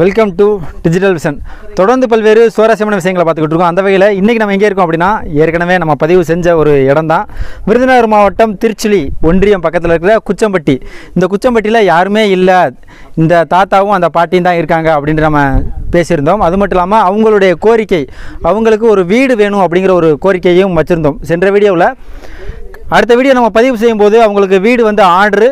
Welcome to digital vision தொடர்ந்து பல்வேறு சுவாரஸ்யமான விஷயங்களை பார்த்துக்கிட்டு இருக்கோம். அந்த வகையில் இன்றைக்கி நம்ம எங்கே இருக்கோம் அப்படின்னா ஏற்கனவே நம்ம பதிவு செஞ்ச ஒரு இடம் தான் விருதுநகர் மாவட்டம் திருச்சிலி ஒன்றியம் பக்கத்தில் இருக்கிற குச்சம்பட்டி. இந்த குச்சம்பட்டியில் யாருமே இல்லை. இந்த தாத்தாவும் அந்த பாட்டியும் தான் இருக்காங்க அப்படின்ட்டு நம்ம பேசியிருந்தோம். அது மட்டும் இல்லாமல் அவங்களுடைய கோரிக்கை அவங்களுக்கு ஒரு வீடு வேணும் அப்படிங்கிற ஒரு கோரிக்கையும் வச்சுருந்தோம். சென்ற வீடியோவில் அடுத்த வீடியோ நம்ம பதிவு செய்யும்போது அவங்களுக்கு வீடு வந்து ஆர்டரு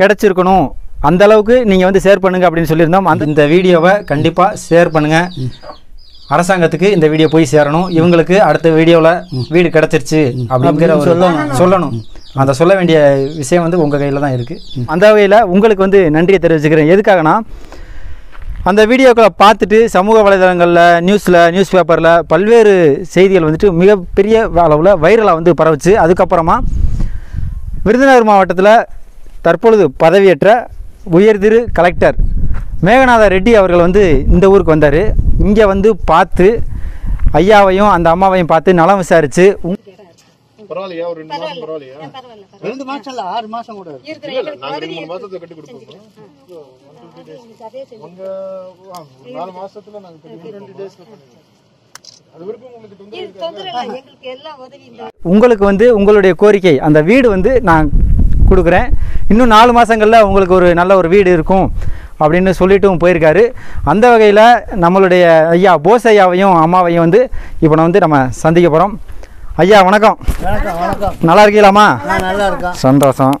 கிடச்சிருக்கணும். அந்த அளவுக்கு நீங்கள் வந்து ஷேர் பண்ணுங்க அப்படின்னு சொல்லியிருந்தோம். அந்த இந்த வீடியோவை கண்டிப்பாக ஷேர் பண்ணுங்க. அரசாங்கத்துக்கு இந்த வீடியோ போய் சேரணும். இவங்களுக்கு அடுத்த வீடியோவில் வீடு கிடச்சிருச்சு அப்படிங்கிற ஒரு சொல்லணும். அந்த சொல்ல வேண்டிய விஷயம் வந்து உங்கள் கையில் தான் இருக்குது அந்த வகையில் உங்களுக்கு வந்து நன்றியை தெரிவிச்சுக்கிறேன். எதுக்காகனா அந்த வீடியோக்களை பார்த்துட்டு சமூக வலைதளங்களில் நியூஸில் நியூஸ் பேப்பரில் பல்வேறு செய்திகள் வந்துட்டு மிகப்பெரிய அளவில் வைரலாக வந்து பரவுச்சு. அதுக்கப்புறமா விருதுநகர் மாவட்டத்தில் தற்பொழுது பதவியேற்ற உயர்திரு கலெக்டர் மேகநாத ரெட்டி அவர்கள் வந்து இந்த ஊருக்கு வந்தார். இங்கே வந்து பார்த்து ஐயாவையும் அந்த அம்மாவையும் பார்த்து நலம் விசாரித்து பரவாயில்லையா? ஒரு ரெண்டு மாசம் பரவாயில்லையா? ரெண்டு மாசம் இல்ல ஆறு மாசம் கூட. இல்ல நாங்க ரெண்டு மூணு மாசத்துல கட்டி கொடுப்போம் உங்க ஆ, ஒரு நாலு மாசத்துல நாங்க கட்டி டுவெண்ட்டி டேஸ்ல பண்ணிடுவோம் அது வரைக்கும் உங்களுக்கு தொந்தரவு தொந்தரவு இல்லை. எங்களுக்கு எல்லாம் உதவி இந்த உங்களுக்கு வந்து உங்களுடைய கோரிக்கை அந்த வீடு வந்து நான் கொடுக்குறேன். இன்னும் நாலு மாதங்களில் உங்களுக்கு ஒரு நல்ல ஒரு வீடு இருக்கும் அப்படின்னு சொல்லிட்டும் போயிருக்காரு. அந்த வகையில் நம்மளுடைய ஐயா போஸ் ஐயாவையும் அம்மாவையும் வந்து இப்போ நான் வந்து நம்ம சந்திக்க போகிறோம் ஐயா வணக்கம். நல்லா இருக்கீங்களாம்மா? நல்லா இருக்கேன் சந்தோஷம்.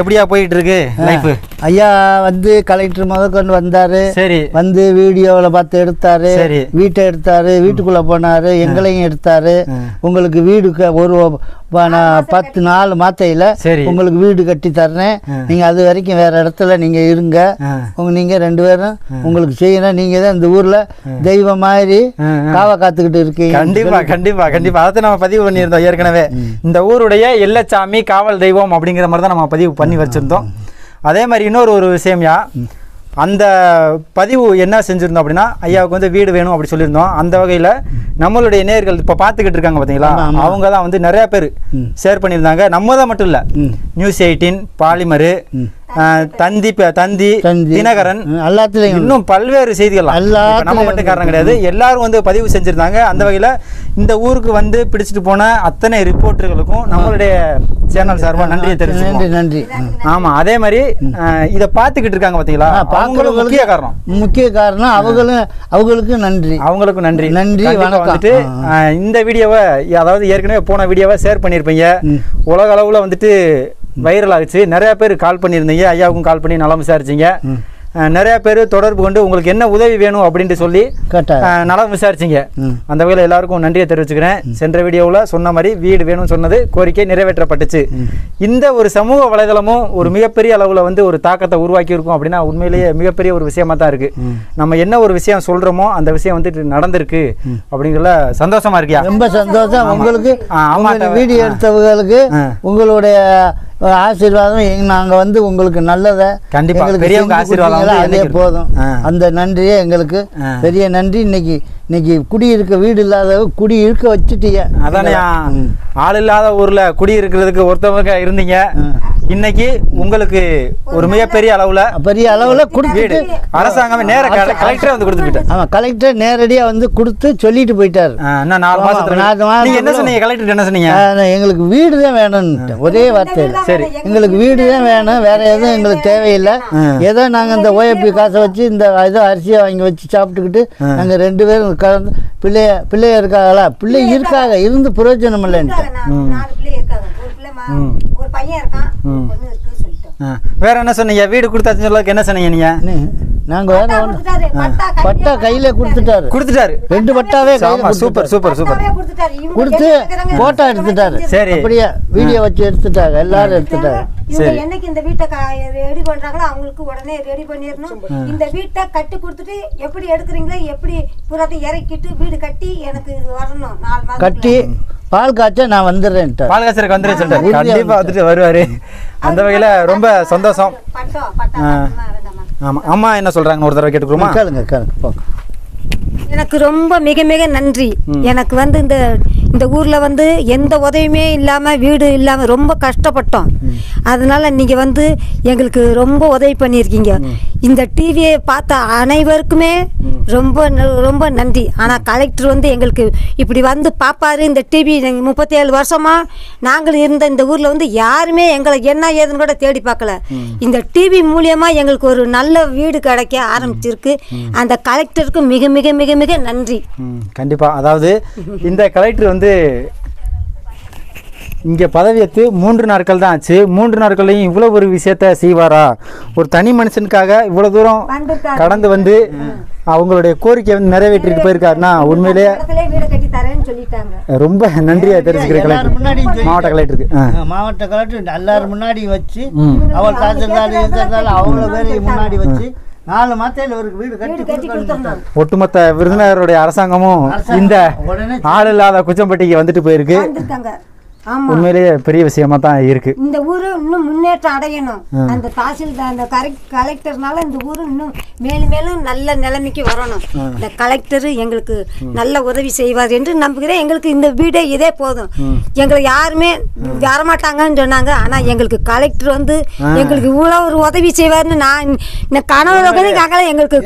எப்படியா போயிட்டு இருக்கு லைஃபு ஐயா வந்து கலெக்டர் முத கொண்டு வந்தாரு. சரி. வந்து வீடியோவில் பார்த்து எடுத்தாரு. சரி. வீட்டை எடுத்தாரு. வீட்டுக்குள்ள போனாரு. எங்களையும் எடுத்தாரு. உங்களுக்கு வீடு ஒரு ப- நான் பத்து நாலு மாத்தையில சரி. உங்களுக்கு வீடு கட்டி தர்றேன். நீங்க அது வரைக்கும் வேற இடத்துல நீங்க இருங்க. ஆ. உங்க நீங்க ரெண்டு பேரும் உங்களுக்கு செய்யணும் நீங்க தான் இந்த ஊர்ல தெய்வம் மாதிரி. காவ காத்துக்கிட்டு இருக்கீங்க. கண்டிப்பா கண்டிப்பா கண்டிப்பா. அதை நம்ம பதிவு பண்ணியிருந்தோம் ஏற்கனவே. இந்த ஊருடைய எல்லச்சாமி காவல் தெய்வம் அப்படிங்கிற மாதிரி தான் நம்ம பதிவு பண்ணி வச்சிருந்தோம். அதே மாதிரி இன்னொரு ஒரு விஷயம்யா அந்த பதிவு என்ன செஞ்சுருந்தோம் அப்படின்னா ஐயாவுக்கு வந்து வீடு வேணும் அப்படி சொல்லியிருந்தோம். அந்த வகையில் நம்மளுடைய நேர்கள் இப்போ பார்த்துக்கிட்டு இருக்காங்க பார்த்தீங்களா அவங்க தான் வந்து நிறைய பேர் ஷேர் பண்ணியிருந்தாங்க. நம்ம தான் மட்டும் இல்லை. News eighteen Polimer Thanthi Thanthi. Dinakaran. எல்லாத்துலயும். இன்னும் பல்வேறு செய்திகள் எல்லாத்துலயும் நம்ம மட்டும் காரணம் கிடையாது. எல்லாரும் வந்து பதிவு செஞ்சிருந்தாங்க. அந்த வகையில் இந்த ஊருக்கு வந்து பிடிச்சிட்டு போன அத்தனை ரிப்போர்ட்டர்களுக்கும் நம்மளுடைய சேனல் சார்பாக நன்றியை நன்றி தெரிவிச்சுக்கோம் நன்றி ம். ஆமா அதே மாதிரி இதை பார்த்துக்கிட்டு இருக்காங்க பாத்தீங்களா? ஆ, அவங்களும் முக்கிய காரணம். முக்கிய காரணம் அவங்களும் அவங்களுக்கு நன்றி. அவங்களுக்கும் நன்றி. நன்றி, வணக்கம். வந்துட்டு இந்த வீடியோவை அதாவது ஏற்கனவே போன வீடியோவை ஷேர் பண்ணியிருப்பீங்க. உலக அளவில் வந்துட்டு வைரல் ஆகுச்சு நிறைய பேர் கால் பண்ணியிருந்தீங்க. ஐயாவுக்கும் கால் பண்ணி நலம் விசாரிச்சீங்க. நிறைய பேர் தொடர்பு கொண்டு உங்களுக்கு என்ன உதவி வேணும் அப்படின்ட்டு சொல்லி நலம் விசாரிச்சீங்க. அந்த வகையில் எல்லாருக்கும் நன்றியை தெரிவிச்சுக்கிறேன். சென்ற வீடியோவில் சொன்ன மாதிரி வீடு வேணும்னு சொன்னது கோரிக்கை நிறைவேற்றப்பட்டுச்சு. இந்த ஒரு சமூக வலைதளமும் ஒரு மிகப்பெரிய அளவில் வந்து ஒரு தாக்கத்தை உருவாக்கி இருக்கும் அப்படின்னா உண்மையிலேயே மிகப்பெரிய ஒரு விஷயமா தான் இருக்கு. நம்ம என்ன ஒரு விஷயம் சொல்றோமோ அந்த விஷயம் வந்துட்டு நடந்திருக்கு அப்படிங்கிறதுல சந்தோஷமா இருக்கியா? ரொம்ப சந்தோஷம். உங்களுக்கு வீடியோ எடுத்தவங்களுக்கு ஆ. உங்களுடைய ஆசீர்வாதம். எங்க- நாங்க வந்து உங்களுக்கு நல்லதை கண்டிப்பா. எங்களுக்கு பெரியவங்க ஆசீர்வாதம் அதே போதும். அந்த நன்றியே எங்களுக்கு. பெரிய நன்றி. இன்னைக்கு இன்னைக்கு குடியிருக்க வீடு இல்லாதவங்க குடி இருக்க வச்சுட்டீங்க அதானே ஆள் இல்லாத ஊர்ல குடி இருக்கிறதுக்கு ஒருத்தவங்க இருந்தீங்க. இன்னைக்கு உங்களுக்கு ஒரு மிகப்பெரிய அளவுல பெரிய அளவுல வீடு. கொடுத்துட்டு அரசாங்கமே நேர கலெக்டரே வந்து கொடுத்துட்டு ஆமா கலெக்டர் நேரடியா வந்து கொடுத்து சொல்லிட்டு போயிட்டாரு. இன்னும் நாலு ஆமா, மாசத்துல நாலு மாசம் நீங்க என்ன சொன்னீங்க? கலெக்டர் என்ன சொன்னீங்க? எங்களுக்கு வீடு தான் வேணும்னு ஒரே வார்த்தையில். சரி. எங்களுக்கு வீடு தான் வேணும் வேற எதுவும் எங்களுக்கு தேவையில்லை. ஏதோ நாங்கள் இந்த ஓஎப்பி காசை வச்சு இந்த ஏதோ அரிசியை வாங்கி வச்சு சாப்பிட்டுக்கிட்டு நாங்கள் ரெண்டு பேரும் கலந்து பிள்ளைய பிள்ளைய இருக்காங்களா? பிள்ளை இருக்காங்க இருந்து பிரயோஜனம் இல்லைன்ட்டு இருக்காங்க நான் நாலு பிள்ளை இருக்காங்க ஒரு பிள்ளை மா- ஒரு பையன் இருக்கான். ஒரு பொண்ணு இருக்குன்னு சொல்லிட்டோம் ஆ. வேற என்ன சொன்னீங்க? வீடு கொடுத்தாச்சுன்னு சொல்லக்கு என்ன சொன்னீங்க நீங்க? நாங்கள் பட்டா கையிலே கொடுத்துட்டாரு. கொடுத்துட்டாரு. ரெண்டு பட்டாவே சூப்பர் சூப்பர் சூப்பர். கொடுத்து? போட்டோ எடுத்துட்டாரு. சரி. அப்படியே வீடியோ வச்சு எடுத்துட்டாங்க எல்லாரும் எடுத்துட்டாங்க இவங்க என்னைக்கு இந்த வீட்டை ரெடி பண்றாங்களோ அவங்களுக்கு உடனே ரெடி பண்ணிடணும். இந்த வீட்டை கட்டி கொடுத்துட்டு எப்படி எடுக்கிறீங்களோ எப்படி புறாத்தையும் இறக்கிட்டு வீடு கட்டி எனக்கு இது வரணும். நாலு மாதம் கட்டி பால் காய்ச்ச நான் வந்துடுறேன்ட்டு பாலகாசருக்கு வந்துரு சொல்லிட்டு உறுதியா கண்டிப்பா வந்துட்டு வருவாரு. அந்த வகையில ரொம்ப சந்தோஷம். பட்டம் பட்டம் வேணுமா, வேண்டாமா? ஆமா. அம்மா என்ன சொல்றாங்கன்னு ஒரு தடவை கேட்டுக்கிறோமா கேளுங்க கேளுங்க எனக்கு ரொம்ப மிக மிக நன்றி. எனக்கு வந்து இந்த இந்த ஊரில் வந்து எந்த உதவியுமே இல்லாமல் வீடு இல்லாமல் ரொம்ப கஷ்டப்பட்டோம். அதனால நீங்கள் வந்து எங்களுக்கு ரொம்ப உதவி பண்ணியிருக்கீங்க. இந்த டிவியை பார்த்த அனைவருக்குமே ரொம்ப ரொம்ப நன்றி. ஆனால் கலெக்டர் வந்து எங்களுக்கு இப்படி வந்து பார்ப்பாரு இந்த டிவி முப்பத்தேழு வருஷமாக நாங்கள் இருந்த இந்த ஊரில் வந்து யாருமே எங்களை என்ன ஏதுன்னு கூட தேடி பார்க்கல. இந்த டிவி மூலியமாக எங்களுக்கு ஒரு நல்ல வீடு கிடைக்க ஆரம்பிச்சிருக்கு. அந்த கலெக்டருக்கு மிக மிக மிக மிக நன்றி. ம், கண்டிப்பா. அதாவது இந்த கலெக்டர் வந்து இங்கே பதவியேற்று மூன்று நாட்கள் தான் ஆச்சு. மூன்று நாட்கள்லையும் இவ்வளோ ஒரு விஷயத்த செய்வாரா? ஒரு தனி மனுஷனுக்காக இவ்வளோ தூரம். கடந்து வந்து அவங்களுடைய கோரிக்கையை வந்து நிறைவேற்றிட்டு போயிருக்காருன்னா உண்மையிலேயே இடத்துல வீடு கட்டி தரேன்னு சொல்லிட்டாங்க. ரொம்ப நன்றியா தெரிஞ்சுக்கிறேன் கலெக்டர் மாவட்ட கலெக்டருக்கு. மாவட்ட கலெக்டர் எல்லாரும் முன்னாடி வச்சு ம். அவர் தாசில்தார் அவ்வளோ பேரையும் முன்னாடி வச்சு நாலு மாத்தையில் ஒரு வீடு கட்டி கொடுத்தோம் ஒட்டுமொத்த விருதுநகருடைய அரசாங்கமும் இந்த ஆள் இல்லாத குச்சம்பட்டிக்கு வந்துட்டு போயிருக்கு. உண்மையிலேயே பெரிய விஷயமா தான் இருக்கு. இந்த ஊரு இன்னும் முன்னேற்றம் அடையணும். அந்த தாசில்தார் அந்த கலெக்டர்னால இந்த ஊரு இன்னும் மேலும் மேலும் நல்ல நிலைமைக்கு வரணும். இந்த கலெக்டர் எங்களுக்கு நல்ல உதவி செய்வார் என்று நம்புகிறேன். எங்களுக்கு இந்த வீடே இதே போதும். எங்களை யாருமே வரமாட்டாங்கன்னு சொன்னாங்க. ஆனா எங்களுக்கு கலெக்டர் வந்து எங்களுக்கு இவ்வளவு ஒரு உதவி செய்வார்னு நான் இந்த கேட்கல. எங்களுக்கு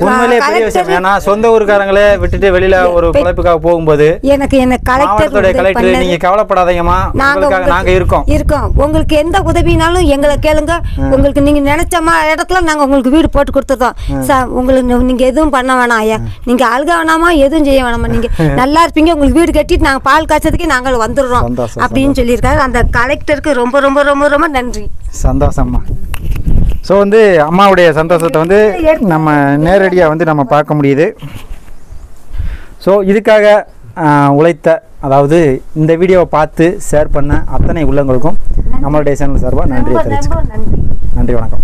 சொந்த ஊருக்காரங்களே விட்டுட்டு வெளியில ஒரு பிழைப்புக்காக போகும்போது எனக்கு என்ன கலெக்டர் கலெக்டர் நீங்க கவலைப்படாதீங்கம்மா. நாங்க உங்களுக்கு- நாங்க இருக்கோம். இருக்கோம். உங்களுக்கு எந்த உதவினாலும் எங்களை கேளுங்க. உங்களுக்கு நீங்க நினைச்ச இடத்துல நாங்க உங்களுக்கு வீடு போட்டு கொடுத்துருக்கோம். சார் உங்களுக்கு நீங்க எதுவும் பண்ண வேணாம் ஐயா. நீங்க அழுக வேணாமா எதுவும் செய்ய வேணாமா. நீங்க நல்லா இருப்பீங்க. உங்களுக்கு வீடு கட்டிட்டு நாங்க பால் காய்ச்சதுக்கு நாங்கள் வந்துடுறோம். அப்படின்னு சொல்லியிருக்காரு. அந்த கலெக்டருக்கு ரொம்ப ரொம்ப ரொம்ப ரொம்ப நன்றி. சந்தோஷம்மா. ஸோ வந்து அம்மாவுடைய சந்தோஷத்தை வந்து நம்ம நேரடியாக வந்து நம்ம பார்க்க முடியுது. ஸோ இதுக்காக உழைத்த அதாவது இந்த வீடியோவை பார்த்து ஷேர் பண்ண அத்தனை உள்ளங்களுக்கும் நம்மளுடைய சேனல் சார்பாக நன்றியை தெரிவிச்சுக்கிறேன் நன்றி. நன்றி வணக்கம்.